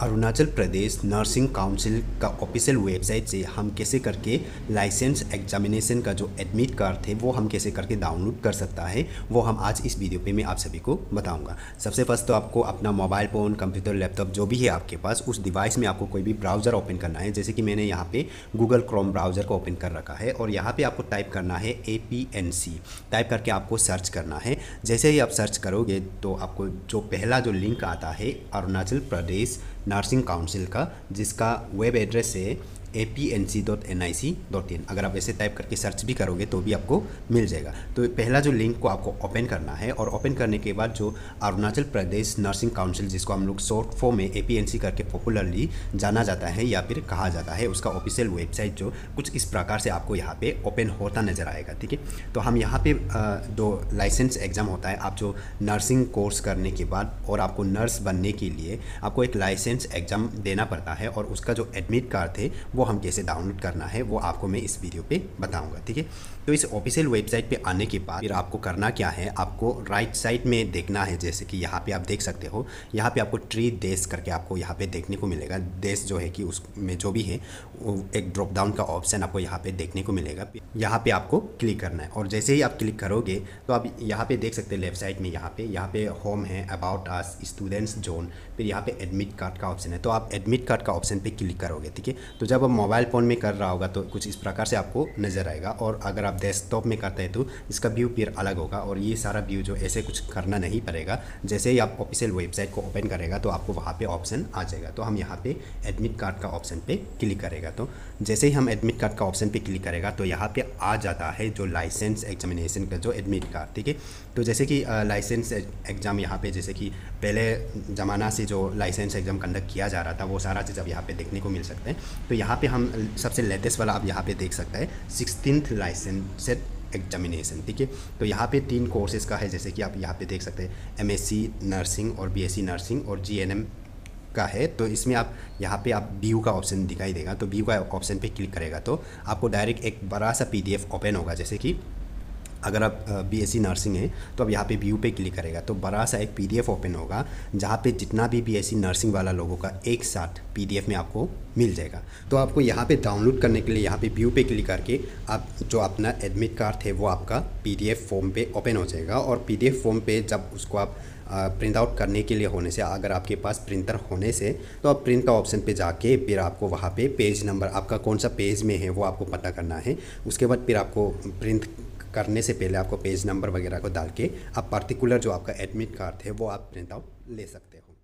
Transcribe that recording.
Arunachal Pradesh nursing council का official website से हम कैसे करके लाइसेंस एग्जामिनेशन का जो एडमिट कार्ड थे, वो हम कैसे करके डाउनलोड कर सकता है, वो हम आज इस वीडियो पे मैं आप सभी को बताऊँगा। सबसे फ़र्स्ट तो आपको अपना मोबाइल फ़ोन, कंप्यूटर, लैपटॉप, जो भी है आपके पास, उस डिवाइस में आपको कोई भी ब्राउज़र ओपन करना है, जैसे कि मैंने यहाँ पर गूगल क्रोम ब्राउज़र को ओपन कर रखा है, और यहाँ पर आपको टाइप करना है APNC टाइप करके आपको सर्च करना है। जैसे ही आप सर्च करोगे तो आपको जो पहला जो लिंक आता है, अरुणाचल प्रदेश नर्सिंग काउंसिल का जिसका वेब एड्रेस है A P N C dot N I C dot in अगर आप ऐसे टाइप करके सर्च भी करोगे तो भी आपको मिल जाएगा। तो पहला जो लिंक को आपको ओपन करना है और ओपन करने के बाद जो अरुणाचल प्रदेश नर्सिंग काउंसिल जिसको हम लोग शॉर्ट फॉर्म में ए पी एन सी करके पॉपुलरली जाना जाता है या फिर कहा जाता है, उसका ऑफिशियल वेबसाइट जो कुछ इस प्रकार से आपको यहाँ पे ओपन होता नज़र आएगा, ठीक है? तो हम यहाँ पे जो लाइसेंस एग्ज़ाम होता है। आप जो नर्सिंग कोर्स करने के बाद और आपको नर्स बनने के लिए आपको एक लाइसेंस एग्ज़ाम देना पड़ता है और उसका जो एडमिट कार्ड है वो हम कैसे डाउनलोड करना है, वो आपको मैं इस वीडियो पे बताऊँगा, ठीक है? तो इस ऑफिशियल वेबसाइट पे आने के बाद फिर आपको करना क्या है, आपको राइट साइड में देखना है, जैसे कि यहाँ पे आप देख सकते हो, यहाँ पे आपको ट्री देश करके आपको यहाँ पे देखने को मिलेगा। देश जो है कि उसमें जो भी है एक ड्रॉप डाउन का ऑप्शन आपको यहाँ पे देखने को मिलेगा। यहाँ पे आपको क्लिक करना है और जैसे ही आप क्लिक करोगे तो आप यहाँ पे देख सकते हैं लेफ़्ट साइड में यहाँ पे यहाँ पे होम है अबाउट आस स्टूडेंट्स जोन फिर यहाँ पे एडमिट कार्ड का ऑप्शन है। तो आप एडमिट कार्ड का ऑप्शन पे क्लिक करोगे, ठीक है? तो जब आप मोबाइल फ़ोन में कर रहा होगा तो कुछ इस प्रकार से आपको नज़र आएगा और अगर आप डेस्कटॉप में करते हैं तो इसका व्यू फिर अलग होगा और ये सारा व्यू जो ऐसे कुछ करना नहीं पड़ेगा। जैसे ही आप ऑफिशियल वेबसाइट को ओपन करेगा तो आपको वहाँ पर ऑप्शन आ जाएगा। तो हम यहाँ पे एडमिट कार्ड का ऑप्शन पे क्लिक करेगा। तो जैसे ही हम एडमिट कार्ड का ऑप्शन पे क्लिक करेगा तो यहाँ पे आ जाता है जो लाइसेंस एग्जामिनेशन का जो एडमिट कार्ड ठीक है? तो जैसे कि लाइसेंस एग्ज़ाम यहाँ पे जैसे कि पहले ज़माना से जो लाइसेंस एग्ज़ाम कंडक्ट किया जा रहा था वो सारा चीज़ अब यहाँ पे देखने को मिल सकते हैं। तो यहाँ पे हम सबसे लेटेस्ट वाला आप यहाँ पे देख सकते हैं सिक्सटीन लाइसेंस एग्जामिनेशन ठीक है? तो यहाँ पे तीन कोर्सेज का है, जैसे कि आप यहाँ पे देख सकते हैं एमएससी नर्सिंग और बीएससी नर्सिंग और जीएनएम का है। तो इसमें आप यहाँ पे आप व्यू का ऑप्शन दिखाई देगा तो व्यू का ऑप्शन पे क्लिक करेगा तो आपको डायरेक्ट एक बड़ा सा पीडीएफ ओपन होगा, जैसे कि अगर आप बी एस सी नर्सिंग है तो अब यहाँ पे व्यू पे क्लिक करेगा। तो बड़ा सा एक पीडीएफ ओपन होगा, जहाँ पे जितना भी बी एस सी नर्सिंग वाला लोगों का एक साथ पीडीएफ में आपको मिल जाएगा। तो आपको यहाँ पे डाउनलोड करने के लिए यहाँ पे व्यू पे क्लिक करके आप, जो अपना एडमिट कार्ड है, वो आपका पीडीएफ फॉर्म पे ओपन हो जाएगा। और पीडीएफ फॉर्म पे जब उसको आप प्रिंट आउट करने के लिए होने से, अगर आपके पास प्रिंटर होने से तो आप प्रिंट का ऑप्शन पे जाके फिर आपको वहाँ पे पेज नंबर आपका कौन सा पेज में है, वो आपको पता करना है। उसके बाद फिर आपको प्रिंट करने से पहले आपको पेज नंबर वगैरह को डाल के आप पर्टिकुलर जो आपका एडमिट कार्ड है, वो आप प्रिंट आउट ले सकते हो।